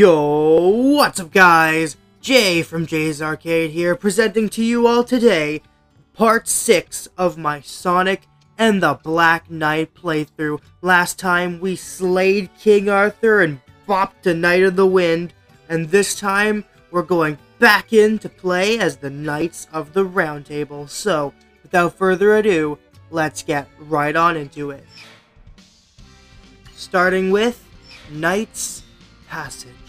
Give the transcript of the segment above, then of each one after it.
Yo, what's up guys? Jey from Jey's Arcade here, presenting to you all today part 6 of my Sonic and the Black Knight playthrough. Last time we slayed King Arthur and bopped a Knight of the Wind, and this time we're going back in to play as the Knights of the Round Table. So, without further ado, let's get right on into it. Starting with Knights Passage.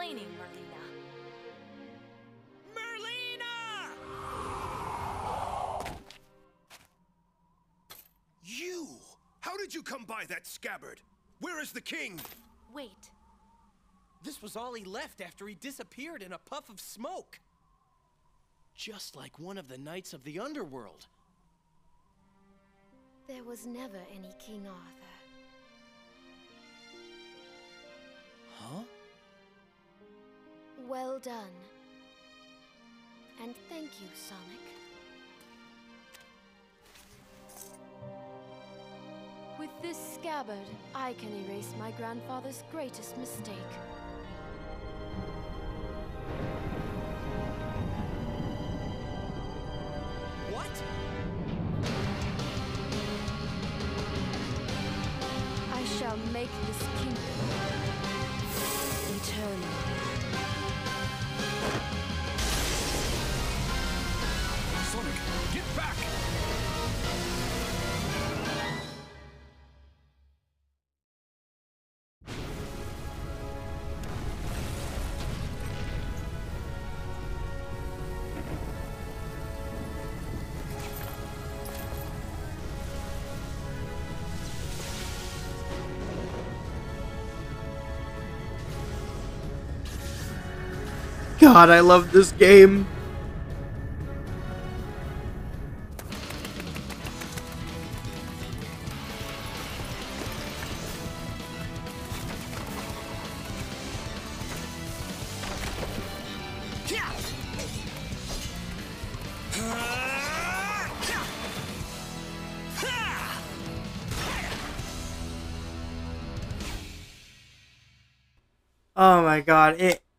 Start explaining, Merlina. Merlina! You! How did you come by that scabbard? Where is the king? Wait, This was all he left after he disappeared in a puff of smoke. Just like one of the knights of the underworld. There was never any King Arthur. Huh? Well done. And thank you, Sonic. With this scabbard, I can erase my grandfather's greatest mistake. God, I love this game.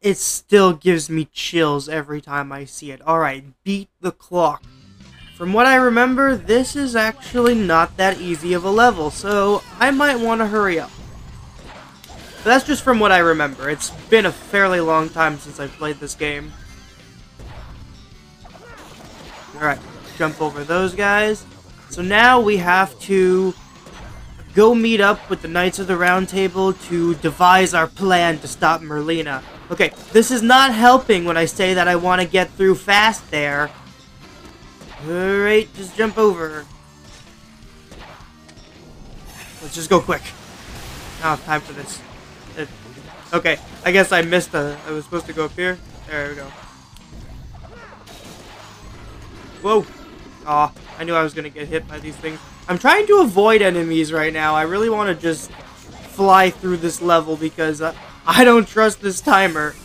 It still gives me chills every time I see it. Alright, beat the clock. From what I remember, this is actually not that easy of a level, so I might want to hurry up. But that's just from what I remember. It's been a fairly long time since I played this game. Alright, jump over those guys. So now we have to go meet up with the Knights of the Round Table to devise our plan to stop Merlina. Okay, this is not helping when I say that I want to get through fast there. Alright, just jump over. Let's just go quick. Don't have time for this. It- okay, I guess I missed the... I was supposed to go up here. There we go. Whoa. Aw, I knew I was gonna get hit by these things. I'm trying to avoid enemies right now. I really want to just fly through this level because uh, I don't trust this timer.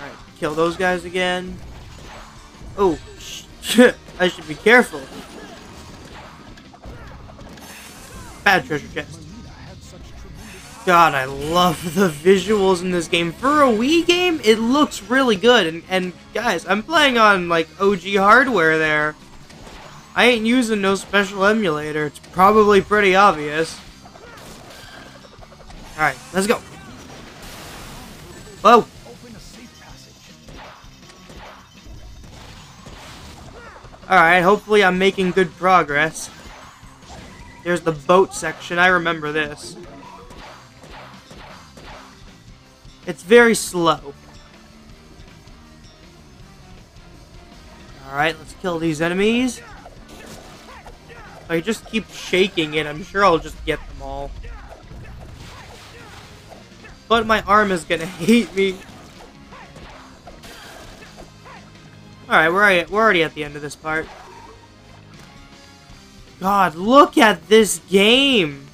Alright, kill those guys again. Oh, shit. I should be careful. Bad treasure chest. God, I love the visuals in this game. For a Wii game, it looks really good. And, and guys, I'm playing on like OG hardware there. I ain't using no special emulator. It's probably pretty obvious. Alright, let's go. Whoa. Alright, hopefully I'm making good progress. There's the boat section. I remember this. It's very slow. Alright, let's kill these enemies. I just keep shaking it, I'm sure I'll just get them all. But my arm is gonna hate me. Alright, we're, we're already at the end of this part. God, look at this game!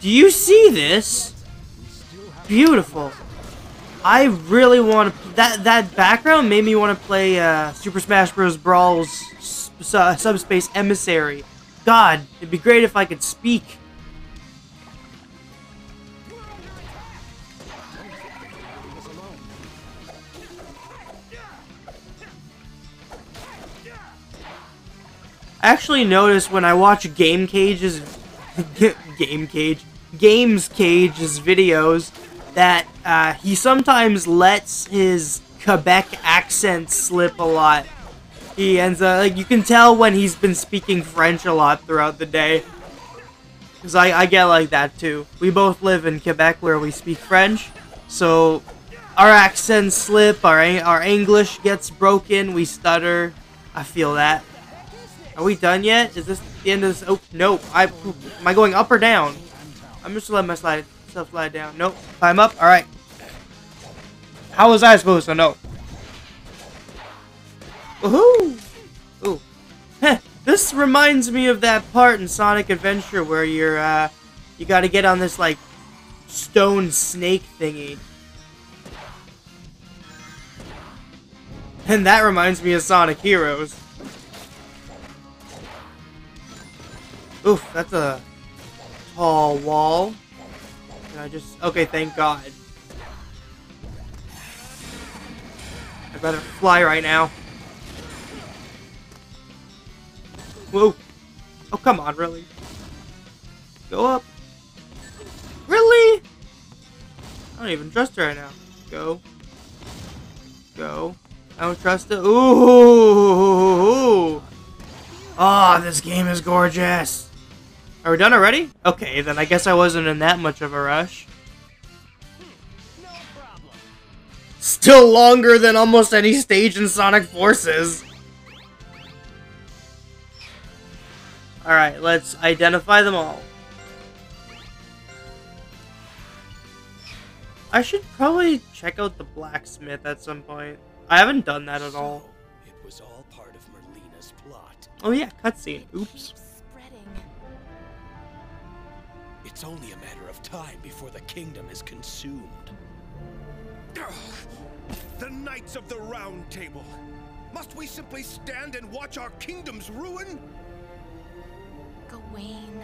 Do you see this? Beautiful. I really want to... That, that background made me want to play uh, Super Smash Bros. Brawl's Subspace Emissary. God, it'd be great if I could speak. I actually notice when I watch Game Cage's Game Cage Games Cage's videos that uh, he sometimes lets his Quebec accent slip a lot. He ends up like you can tell when he's been speaking French a lot throughout the day. Cause I, I get like that too. We both live in Quebec where we speak French, so our accents slip, our our English gets broken, we stutter. I feel that. Are we done yet? Is this the end of this? Oh, no. I, am I going up or down? I'm just letting myself slide down. Nope. Climb up? Alright. How was I supposed to know? Woohoo! Ooh. Heh. This reminds me of that part in Sonic Adventure where you're, uh, you gotta get on this, like, stone snake thingy. And that reminds me of Sonic Heroes. Oof, that's a tall wall. Can I just... Okay, thank God. I better fly right now. Whoa. Oh, come on, really? Go up. Really? I don't even trust her right now. Go. Go. I don't trust it. Ooh. Ah, oh, this game is gorgeous. Are we done already? Okay, then I guess I wasn't in that much of a rush. Still longer than almost any stage in Sonic Forces. Alright, let's identify them all. I should probably check out the blacksmith at some point. I haven't done that at all. it was all part of Merlina's plot. Oh yeah, cutscene. Oops. It's only a matter of time before the kingdom is consumed. The Knights of the Round Table. Must we simply stand and watch our kingdom's ruin? Gawain.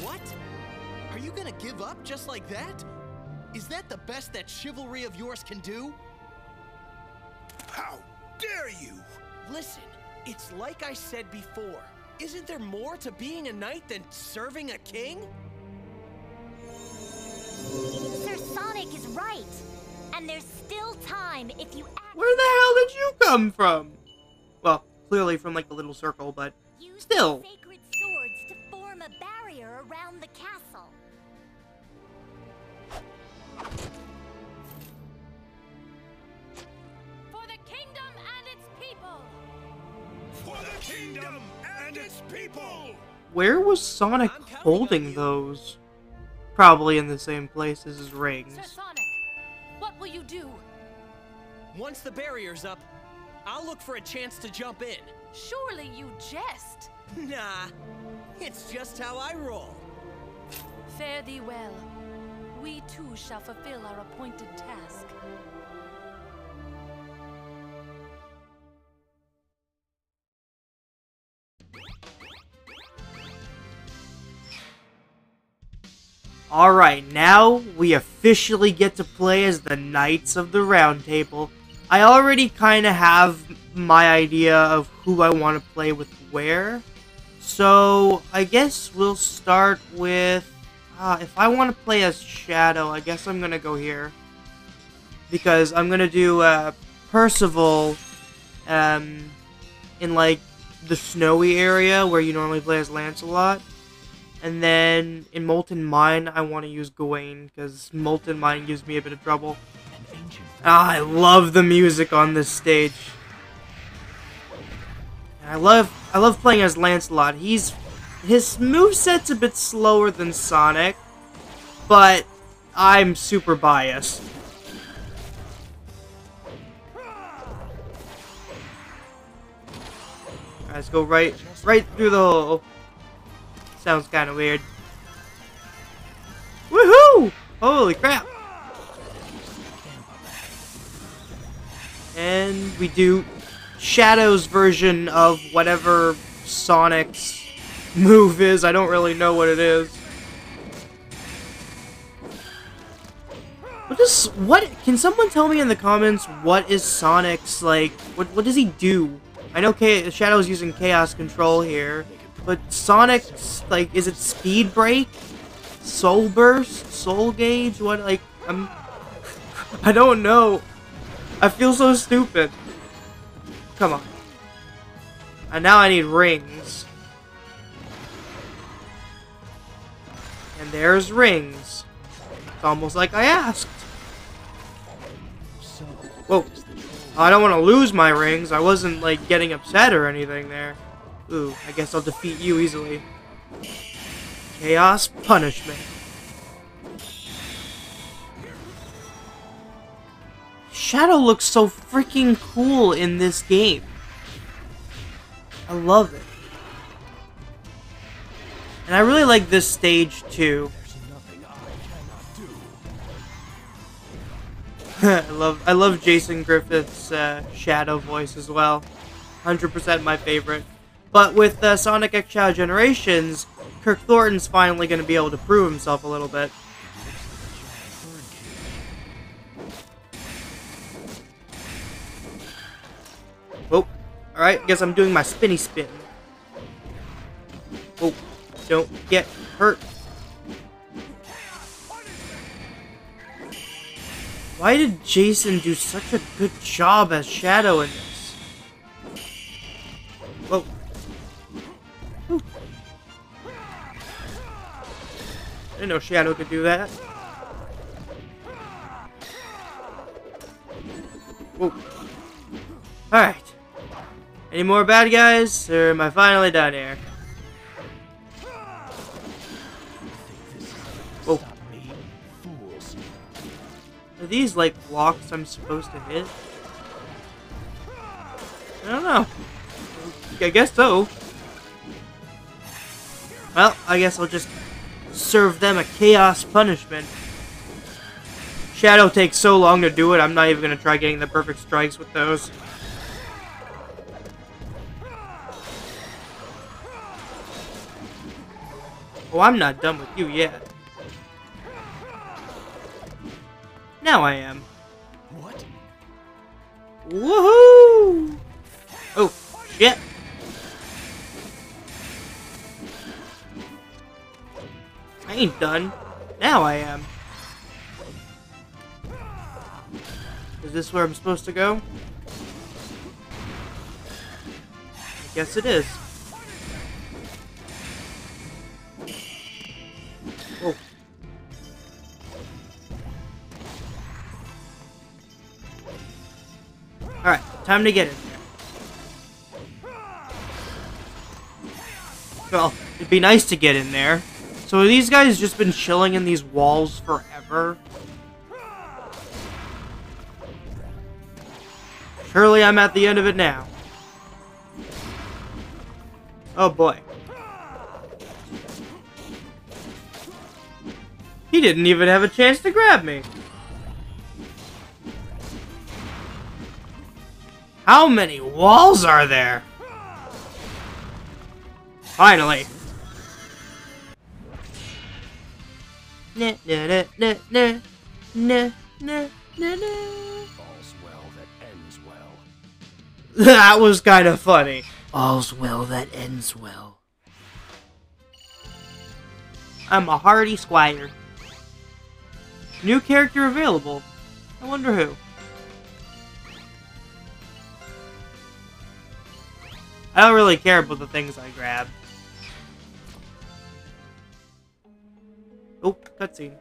What? Are you gonna give up just like that? Is that the best that chivalry of yours can do? How dare you! Listen, it's like I said before. Isn't there more to being a knight than serving a king? Sir Sonic is right. And there's still time if you Where the hell did you come from? Well, clearly from like a little circle, but Use still. sacred swords to form a barrier around the castle. For the kingdom and its people! For the kingdom and its people! Where was Sonic holding those? Probably in the same place as his rings. Sir Sonic, what will you do? Once the barrier's up, I'll look for a chance to jump in. Surely you jest. Nah, it's just how I roll. Fare thee well. We too shall fulfill our appointed task. Alright, now we officially get to play as the Knights of the Round Table. I already kind of have my idea of who I want to play with where. So, I guess we'll start with... Uh, if I want to play as Shadow, I guess I'm going to go here. Because I'm going to do uh, Percival um, in, like, the snowy area where you normally play as Lancelot. And then in Molten Mine, I want to use Gawain because Molten Mine gives me a bit of trouble. Ah, I love the music on this stage. And I love I love playing as Lancelot. He's his moveset's a bit slower than Sonic, but I'm super biased. Let's go right right through the hole. Sounds kind of weird. Woohoo! Holy crap! We do Shadow's version of whatever Sonic's move is. I don't really know what it is. What is what? Can someone tell me in the comments what is Sonic's like? What what does he do? I know Shadow's using Chaos Control here, but Sonic's like is it Speed Break, Soul Burst, Soul Gauge? What like I'm I don't know. I feel so stupid. Come on. And now I need rings. And there's rings. It's almost like I asked. Whoa. Oh, I don't want to lose my rings. I wasn't, like, getting upset or anything there. Ooh, I guess I'll defeat you easily. Chaos Punishment. Shadow looks so freaking cool in this game. I love it. And I really like this stage too. I love I love Jason Griffith's uh, Shadow voice as well. 100% my favorite. But with uh, Sonic X Shadow Generations, Kirk Thornton's finally going to be able to prove himself a little bit. Alright, guess I'm doing my spinny spin. Oh, don't get hurt. Why did Jason do such a good job as Shadow in this? Whoa. I didn't know Shadow could do that. Whoa. Alright. Any more bad guys? Or am I finally done here? Whoa. Oh. Are these like blocks I'm supposed to hit? I don't know. I guess so. Well, I guess I'll just serve them a chaos punishment. Shadow takes so long to do it, I'm not even gonna try getting the perfect strikes with those. Oh, I'm not done with you yet. Now I am. What? Woohoo! Oh, shit. I ain't done. Now I am. Is this where I'm supposed to go? I guess it is. Time to get in there. Well, it'd be nice to get in there. So these guys just been chilling in these walls forever? Surely I'm at the end of it now. Oh boy. He didn't even have a chance to grab me. How many walls are there? Finally. All's well that ends well. that was kind of funny. All's well that ends well. I'm a hardy squire. New character available. I wonder who. I don't really care about the things I grab. Oh, cutscene.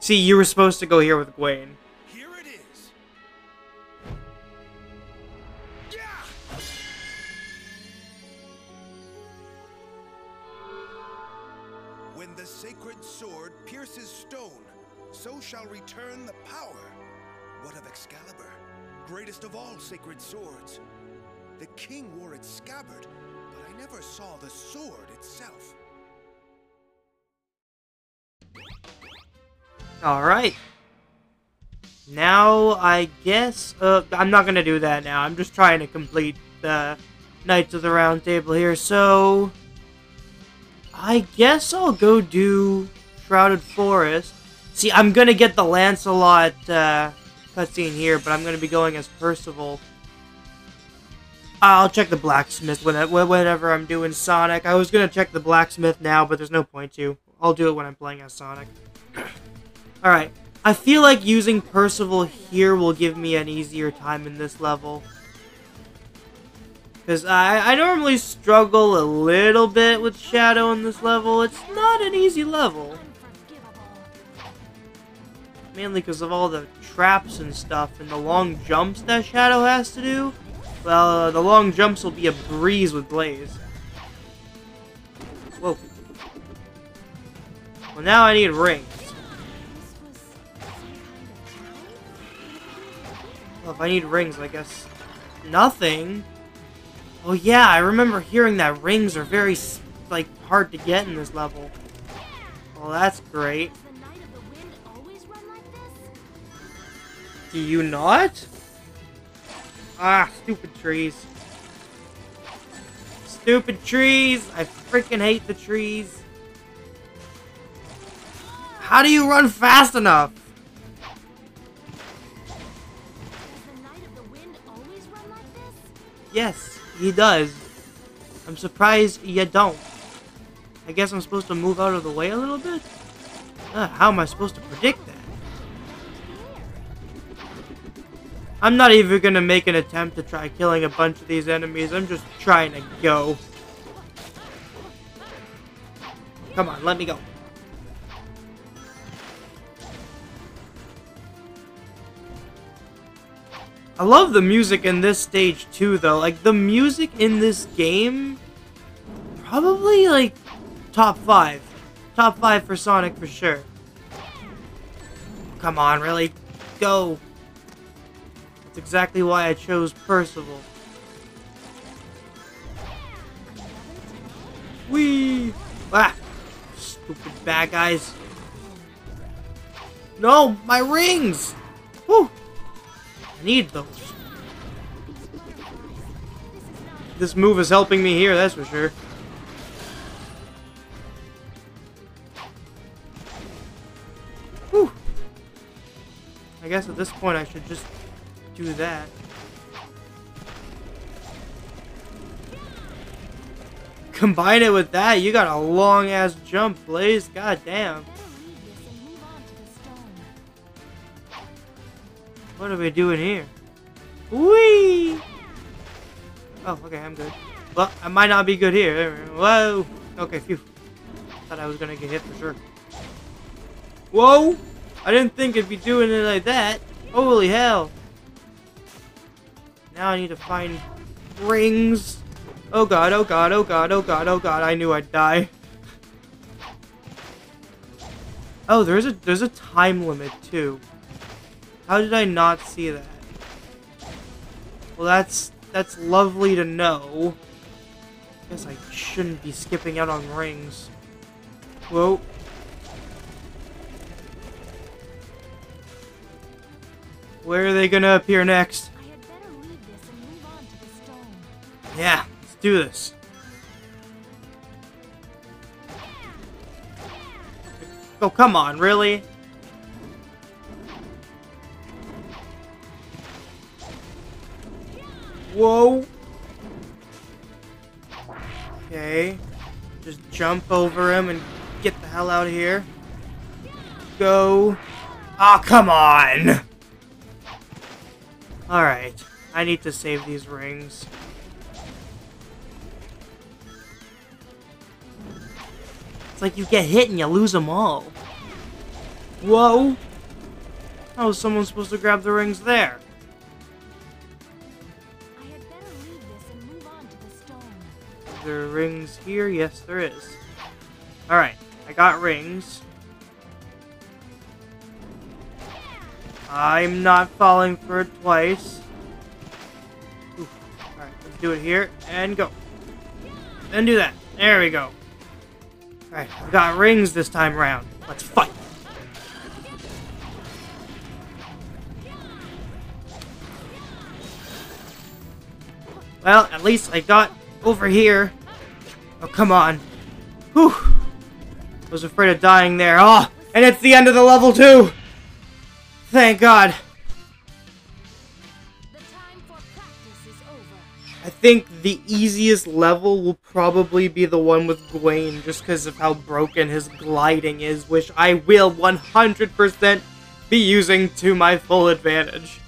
See, you were supposed to go here with Gwen. Here it is. Yeah! When the sacred sword pierces stone, so shall return the power. What of Excalibur? Greatest of all sacred swords. The king wore its scabbard, but I never saw the sword itself. Alright. Now, I guess... Uh, I'm not gonna do that now. I'm just trying to complete the Knights of the Round Table here. So... I guess I'll go do Shrouded Forest. See, I'm gonna get the Lancelot uh, cutscene here, but I'm gonna be going as Percival. I'll check the blacksmith when- uh, whenever I'm doing Sonic. I was gonna check the blacksmith now, but there's no point to. I'll do it when I'm playing as Sonic. Alright, I feel like using Percival here will give me an easier time in this level. Because I, I normally struggle a little bit with Shadow in this level. It's not an easy level. Mainly because of all the traps and stuff and the long jumps that Shadow has to do. Well, uh, the long jumps will be a breeze with Blaze. Whoa. Well, now I need rings. Well, if I need rings, I guess nothing. Oh yeah, I remember hearing that rings are very, like, hard to get in this level. Well, that's great. Does the Knight of the Wind always run like this? Do you not? Ah, stupid trees. Stupid trees! I freaking hate the trees. How do you run fast enough? Yes, he does. I'm surprised you don't. I guess I'm supposed to move out of the way a little bit? Uh, how am I supposed to predict that? I'm not even gonna make an attempt to try killing a bunch of these enemies. I'm just trying to go. Come on, let me go. I love the music in this stage too, though. Like, the music in this game, probably, like, top five. Top five for Sonic for sure. Come on, really? Go. That's exactly why I chose Percival. Whee! Ah! Stupid bad guys. No! My rings! Whew! I need those. This move is helping me here, that's for sure. Whew. I guess at this point I should just do that. Combine it with that, you got a long ass jump, Blaze. God damn. What are we doing here? Whee! Oh, okay, I'm good. Well, I might not be good here. Whoa! Okay, phew. Thought I was gonna get hit for sure. Whoa! I didn't think it'd be doing it like that. Holy hell! Now I need to find rings. Oh god, oh god, oh god, oh god, oh god, I knew I'd die. Oh, there's a there's a time limit too. How did I not see that? Well, that's that's lovely to know. Guess I shouldn't be skipping out on rings. Whoa. Where are they gonna appear next? Yeah, let's do this. Oh, come on, really? Whoa. Okay. Just jump over him and get the hell out of here. Go. Ah, come on! Alright. I need to save these rings. Like you get hit and you lose them all. Whoa! How was someone supposed to grab the rings there? I had better read this and move on to the. Are there rings here? Yes, there is. Alright, I got rings. I'm not falling for it twice. Alright, let's do it here, and go. And do that. There we go. Alright, we got rings this time around. Let's fight! Well, at least I got over here. Oh, come on. Whew. I was afraid of dying there. Oh, and it's the end of the level, too! Thank God. Think the easiest level will probably be the one with Gwaine, just because of how broken his gliding is, which I will 100% be using to my full advantage.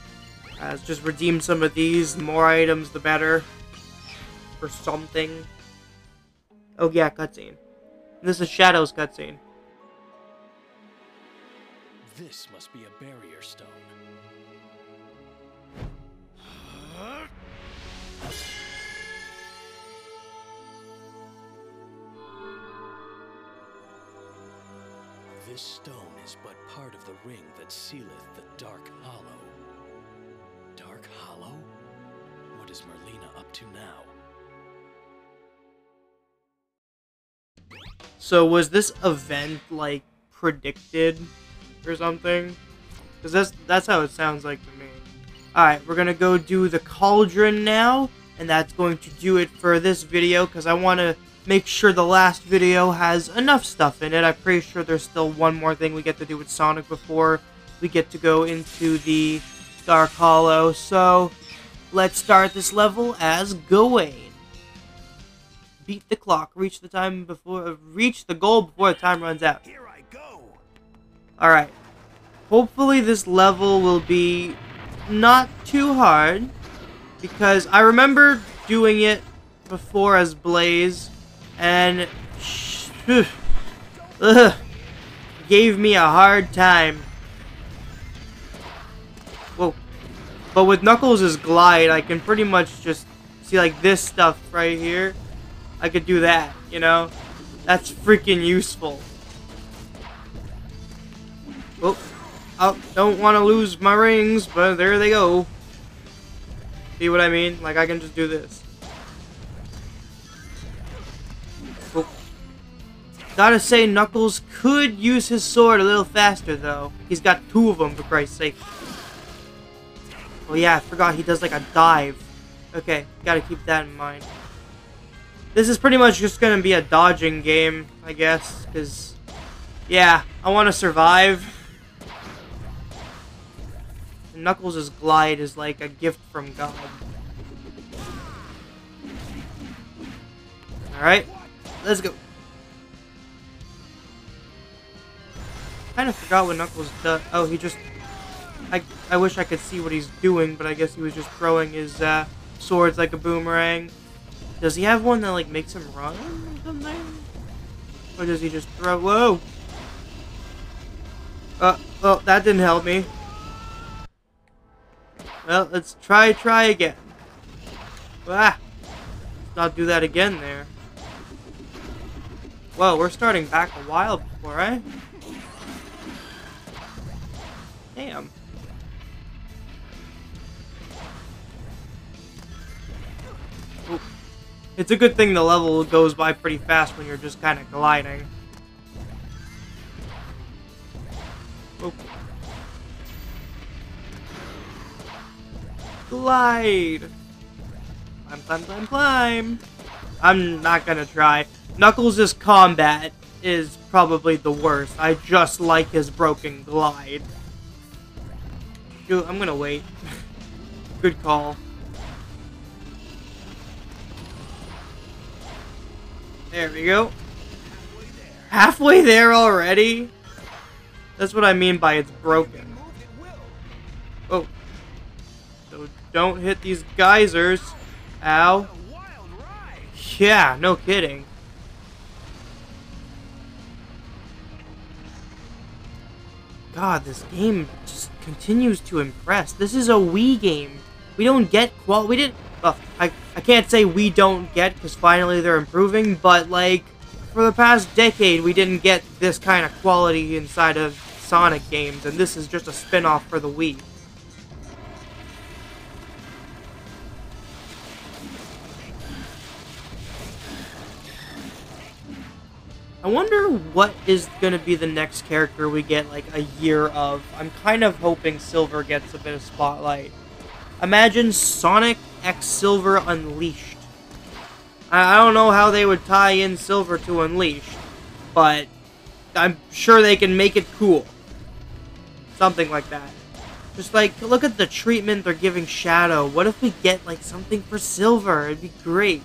Uh, let's just redeem some of these. The more items, the better. Or something. Oh yeah, cutscene. This is Shadow's cutscene. This must be a barrier stone. This stone is but part of the ring that sealeth the Dark Hollow. Dark Hollow? What is Merlina up to now? So was this event like predicted or something? Because that's that's how it sounds like to me. All right, we're gonna go do the cauldron now, and that's going to do it for this video. Because I want to make sure the last video has enough stuff in it. I'm pretty sure there's still one more thing we get to do with Sonic before we get to go into the Dark Hollow. So let's start this level as Gawain beat the clock, reach the time before, reach the goal before the time runs out. Here I go. All right. Hopefully this level will be not too hard because I remember doing it before as Blaze and ugh, gave me a hard time. Whoa. But with Knuckles' glide, I can pretty much just see like this stuff right here. I could do that, you know? That's freaking useful. Oh, I don't want to lose my rings, but there they go. See what I mean? Like, I can just do this. Gotta say, Knuckles could use his sword a little faster, though. He's got two of them, for Christ's sake. Oh yeah, I forgot he does like a dive. Okay, gotta keep that in mind. This is pretty much just gonna be a dodging game, I guess, because, yeah, I want to survive. Knuckles' glide is like a gift from God. Alright, let's go. Kind of forgot what Knuckles does. Oh, he just... I, I wish I could see what he's doing, but I guess he was just throwing his uh, swords like a boomerang. Does he have one that like makes him run or something? Or does he just throw? Whoa! Uh, well, that didn't help me. Well, let's try, try again. Ah! Not do that again there. Whoa, we're starting back a while before, right? Damn. Oop. It's a good thing the level goes by pretty fast when you're just kind of gliding. Oop. Glide! Climb, climb, climb, climb! I'm not gonna try. Knuckles' combat is probably the worst. I just like his broken glide. Dude, I'm gonna wait. Good call. There we go. Halfway there already? That's what I mean by it's broken. Oh. So don't hit these geysers. Ow. Yeah, no kidding. God, this game just continues to impress. This is a Wii game. We don't get qual. We didn't. I I can't say we don't get because finally they're improving, but like for the past decade we didn't get this kind of quality inside of Sonic games, and this is just a spin-off for the Wii. I wonder what is going to be the next character we get like a year of. I'm kind of hoping Silver gets a bit of spotlight. Imagine Sonic X Silver Unleashed. I, I don't know how they would tie in Silver to Unleashed, but I'm sure they can make it cool. Something like that. Just like, look at the treatment they're giving Shadow. What if we get like something for Silver? It'd be great.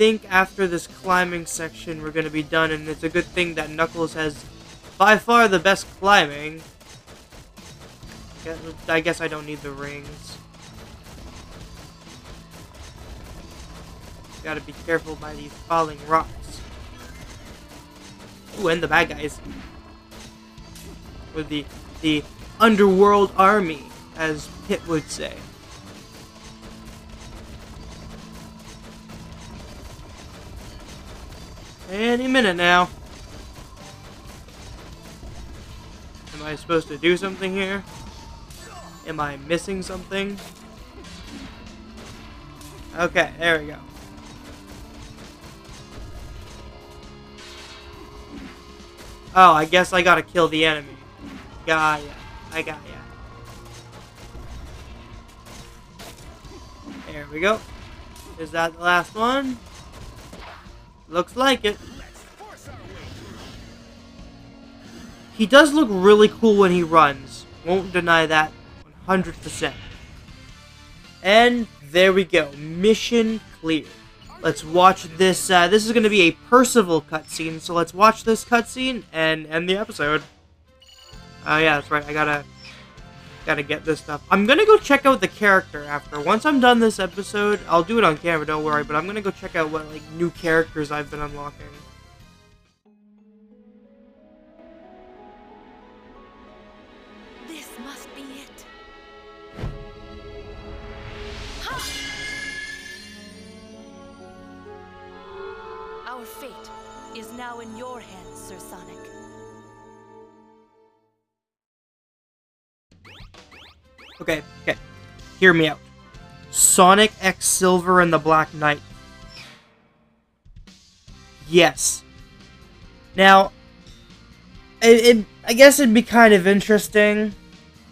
I think after this climbing section we're going to be done, and it's a good thing that Knuckles has by far the best climbing. I guess I don't need the rings. Gotta be careful by these falling rocks. Ooh, and the bad guys. With the, the underworld army, as Pit would say. Any minute now. Am I supposed to do something here? Am I missing something? Okay, there we go. Oh, I guess I gotta kill the enemy. Got ya. I got ya. There we go. Is that the last one? Looks like it. He does look really cool when he runs. Won't deny that 100%. And there we go. Mission clear. Let's watch this. Uh, this is going to be a Percival cutscene, so let's watch this cutscene and end the episode. Oh, uh, yeah, that's right. I gotta gotta get this stuff. I'm gonna go check out the character after. Once I'm done this episode, I'll do it on camera, don't worry, but I'm gonna go check out what, like, new characters I've been unlocking. Okay, okay. Hear me out. Sonic X Silver and the Black Knight. Yes. Now, it, it, I guess it'd be kind of interesting.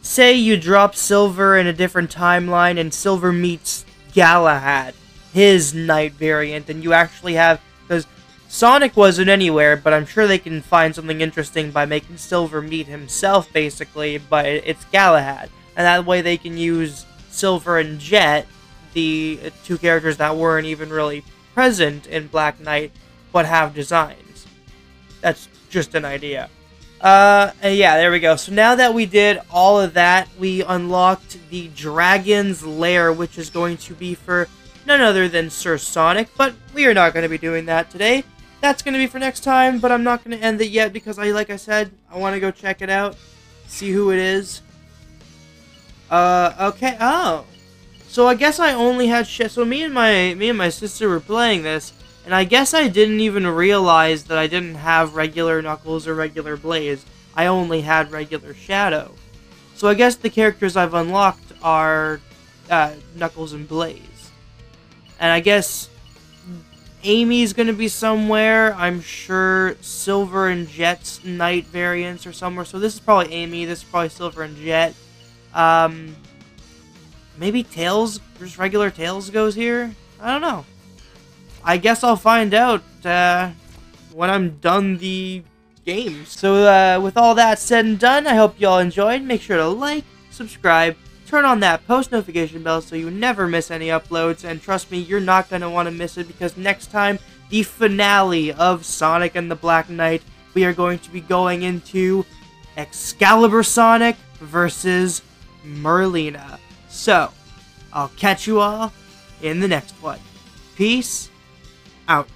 Say you drop Silver in a different timeline and Silver meets Galahad, his Knight variant, and you actually have... Because Sonic wasn't anywhere, but I'm sure they can find something interesting by making Silver meet himself, basically, but it's Galahad and that way they can use Silver and Jet, the two characters that weren't even really present in Black Knight, but have designs. That's just an idea. Uh, yeah, there we go. So now that we did all of that, we unlocked the Dragon's Lair, which is going to be for none other than Sir Sonic, but we are not going to be doing that today. That's going to be for next time, but I'm not going to end it yet because I, like I said, I want to go check it out, see who it is, uh, okay. Oh. So I guess I only had. So me and my me and my sister were playing this, and I guess I didn't even realize that I didn't have regular Knuckles or regular Blaze. I only had regular Shadow. So I guess the characters I've unlocked are uh, Knuckles and Blaze. And I guess Amy's gonna be somewhere. I'm sure Silver and Jet's Knight variants are somewhere. So this is probably Amy. This is probably Silver and Jet. Um, maybe Tails, just regular Tails goes here? I don't know. I guess I'll find out uh, when I'm done the game. So uh, with all that said and done, I hope you all enjoyed. Make sure to like, subscribe, turn on that post notification bell so you never miss any uploads. And trust me, you're not going to want to miss it because next time, the finale of Sonic and the Black Knight, we are going to be going into Excalibur Sonic versus Merlina. So, I'll catch you all in the next one. Peace out.